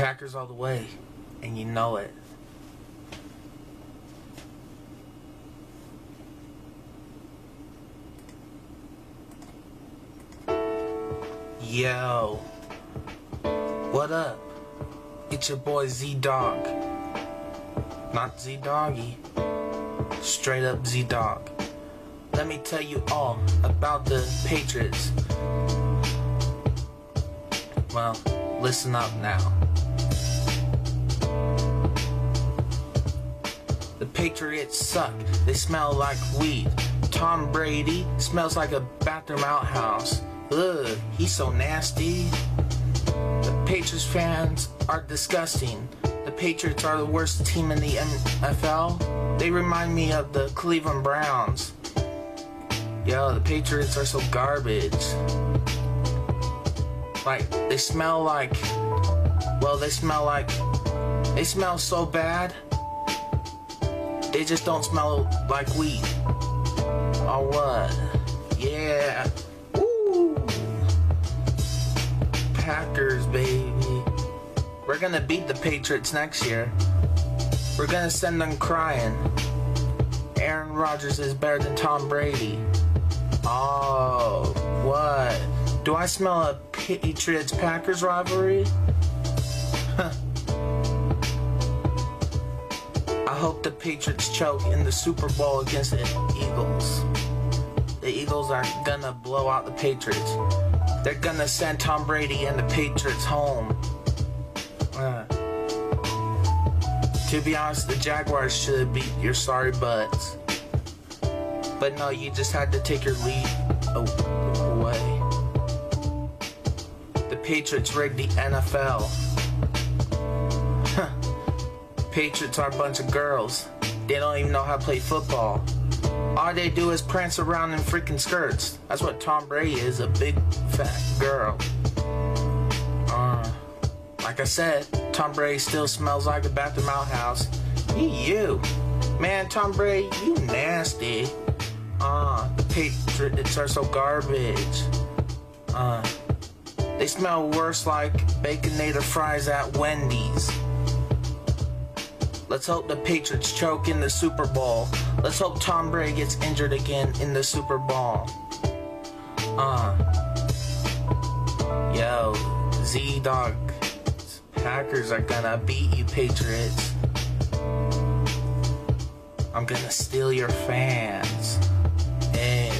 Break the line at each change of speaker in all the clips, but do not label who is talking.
Packers all the way, and you know it. Yo, what up? It's your boy Z Dog. Not Z Doggy, straight up Z Dog. Let me tell you all about the Patriots. Well, listen up now. Patriots suck. They smell like weed. Tom Brady smells like a bathroom outhouse. Ugh, he's so nasty. The Patriots fans are disgusting. The Patriots are the worst team in the NFL. They remind me of the Cleveland Browns. Yo, the Patriots are so garbage. Like, they smell like. Well, they smell like. They smell so bad. They just don't smell like weed. Or what? Yeah. Woo! Packers, baby. We're gonna beat the Patriots next year. We're gonna send them crying. Aaron Rodgers is better than Tom Brady. Oh, what? Do I smell a Patriots Packers rivalry? Hope the Patriots choke in the Super Bowl against the Eagles. The Eagles are gonna blow out the Patriots. They're gonna send Tom Brady and the Patriots home. Uh, to be honest, the Jaguars should beat your sorry butts. But no, you just had to take your lead away. The Patriots rigged the NFL. Patriots are a bunch of girls. They don't even know how to play football. All they do is prance around in freaking skirts. That's what Tom Brady is, a big fat girl. Uh, like I said, Tom Brady still smells like a bathroom outhouse. You, man, Tom Brady, you nasty. Uh, the Patriots are so garbage. Uh, they smell worse like baconator fries at Wendy's. Let's hope the Patriots choke in the Super Bowl. Let's hope Tom Brady gets injured again in the Super Bowl. Uh. Yo, Z Dog. Packers are gonna beat you, Patriots. I'm gonna steal your fans. Hey.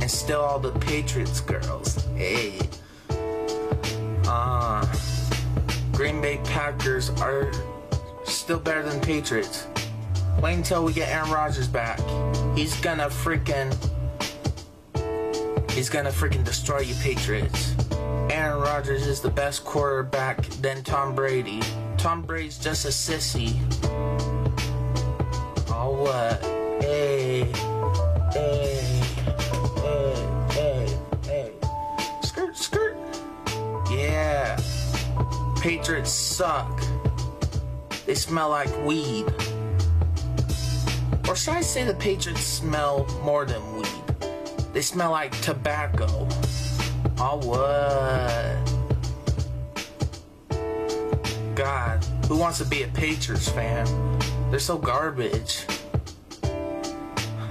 And steal all the Patriots girls. Hey. Uh. Green Bay Packers are still better than Patriots. Wait until we get Aaron Rodgers back. He's gonna freaking. He's gonna freaking destroy you, Patriots. Aaron Rodgers is the best quarterback than Tom Brady. Tom Brady's just a sissy. Oh, what? Hey. Hey. Hey. Hey. Hey. Skirt, skirt. Yeah. Patriots suck. They smell like weed. Or should I say the Patriots smell more than weed? They smell like tobacco. Oh, what? God, who wants to be a Patriots fan? They're so garbage.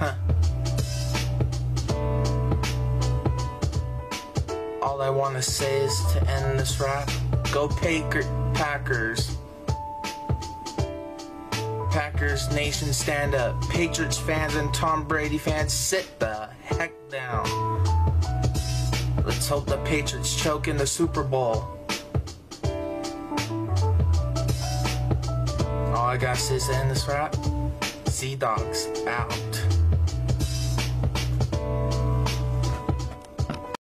Huh. All I want to say is to end this rap go Packer- Packers. Packers Nation stand up. Patriots fans and Tom Brady fans sit the heck down. Let's hope the Patriots choke in the Super Bowl. All I gotta say is to end this rap. Z Dogs out.